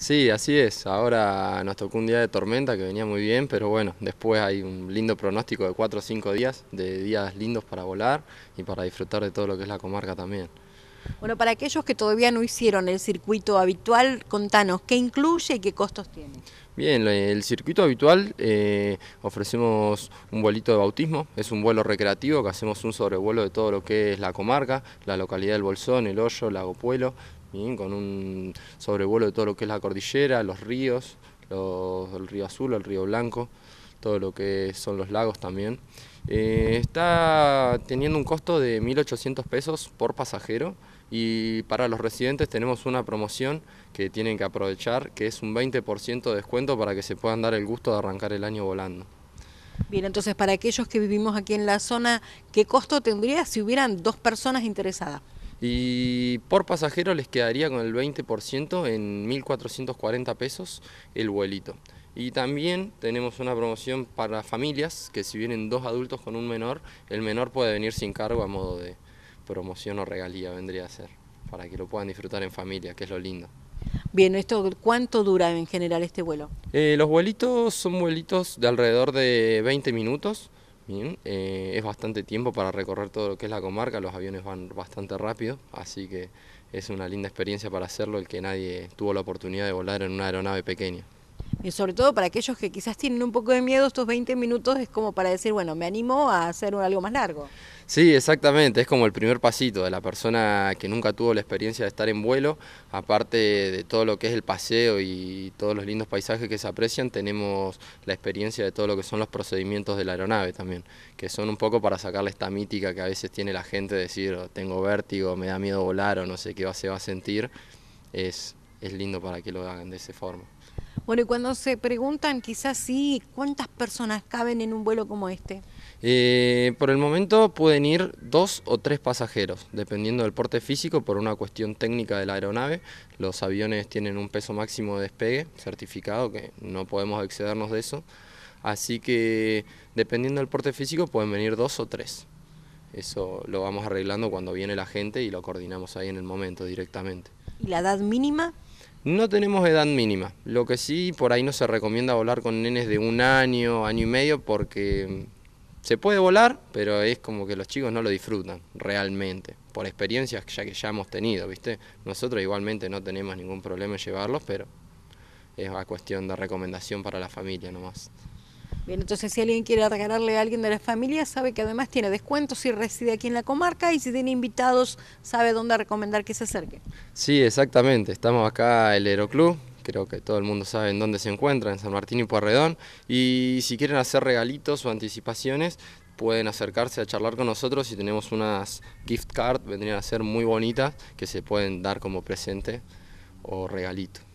Sí, así es. Ahora nos tocó un día de tormenta que venía muy bien, pero bueno, después hay un lindo pronóstico de 4 o 5 días, de días lindos para volar y para disfrutar de todo lo que es la comarca también. Bueno, para aquellos que todavía no hicieron el circuito habitual, contanos, ¿qué incluye y qué costos tiene? Bien, el circuito habitual eh, ofrecemos un vuelito de bautismo, es un vuelo recreativo que hacemos un sobrevuelo de todo lo que es la comarca, la localidad del Bolsón, el Hoyo, Lago Puelo, con un sobrevuelo de todo lo que es la cordillera, los ríos, el río Azul, el río Blanco, todo lo que son los lagos también. Eh, está teniendo un costo de 1.800 pesos por pasajero y para los residentes tenemos una promoción que tienen que aprovechar, que es un 20% de descuento para que se puedan dar el gusto de arrancar el año volando. Bien, entonces para aquellos que vivimos aquí en la zona, ¿qué costo tendría si hubieran dos personas interesadas? Y por pasajero les quedaría con el 20% en 1.440 pesos el vuelito. Y también tenemos una promoción para familias, que si vienen dos adultos con un menor, el menor puede venir sin cargo a modo de promoción o regalía, vendría a ser, para que lo puedan disfrutar en familia, que es lo lindo. Bien, esto ¿cuánto dura en general este vuelo? Eh, los vuelitos son vuelitos de alrededor de 20 minutos, eh, es bastante tiempo para recorrer todo lo que es la comarca, los aviones van bastante rápido, así que es una linda experiencia para hacerlo el que nadie tuvo la oportunidad de volar en una aeronave pequeña. Y sobre todo para aquellos que quizás tienen un poco de miedo, estos 20 minutos es como para decir, bueno, me animo a hacer algo más largo. Sí, exactamente, es como el primer pasito de la persona que nunca tuvo la experiencia de estar en vuelo, aparte de todo lo que es el paseo y todos los lindos paisajes que se aprecian, tenemos la experiencia de todo lo que son los procedimientos de la aeronave también, que son un poco para sacarle esta mítica que a veces tiene la gente de decir, oh, tengo vértigo, me da miedo volar o no sé qué se va a sentir, es, es lindo para que lo hagan de esa forma. Bueno, y cuando se preguntan quizás sí, ¿cuántas personas caben en un vuelo como este? Eh, por el momento pueden ir dos o tres pasajeros, dependiendo del porte físico por una cuestión técnica de la aeronave. Los aviones tienen un peso máximo de despegue certificado, que no podemos excedernos de eso. Así que dependiendo del porte físico pueden venir dos o tres. Eso lo vamos arreglando cuando viene la gente y lo coordinamos ahí en el momento directamente. ¿Y la edad mínima? No tenemos edad mínima, lo que sí por ahí no se recomienda volar con nenes de un año, año y medio, porque se puede volar, pero es como que los chicos no lo disfrutan realmente, por experiencias ya que ya hemos tenido, ¿viste? Nosotros igualmente no tenemos ningún problema en llevarlos, pero es una cuestión de recomendación para la familia nomás. Bien, entonces si alguien quiere regalarle a alguien de la familia, sabe que además tiene descuentos si reside aquí en la comarca y si tiene invitados, sabe dónde recomendar que se acerque. Sí, exactamente. Estamos acá el Aeroclub, creo que todo el mundo sabe en dónde se encuentra, en San Martín y Puerredón. Y si quieren hacer regalitos o anticipaciones, pueden acercarse a charlar con nosotros y tenemos unas gift cards, vendrían a ser muy bonitas, que se pueden dar como presente o regalito.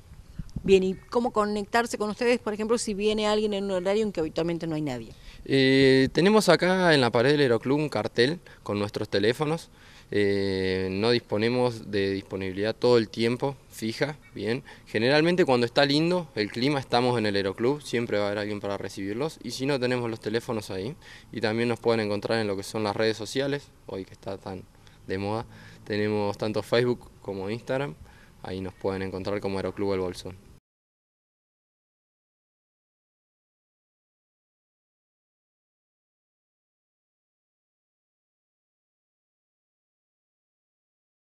Bien, ¿y cómo conectarse con ustedes, por ejemplo, si viene alguien en un horario en que habitualmente no hay nadie? Eh, tenemos acá en la pared del Aeroclub un cartel con nuestros teléfonos. Eh, no disponemos de disponibilidad todo el tiempo, fija, bien. Generalmente cuando está lindo el clima estamos en el Aeroclub, siempre va a haber alguien para recibirlos y si no tenemos los teléfonos ahí y también nos pueden encontrar en lo que son las redes sociales, hoy que está tan de moda, tenemos tanto Facebook como Instagram, ahí nos pueden encontrar como Aeroclub El Bolsón.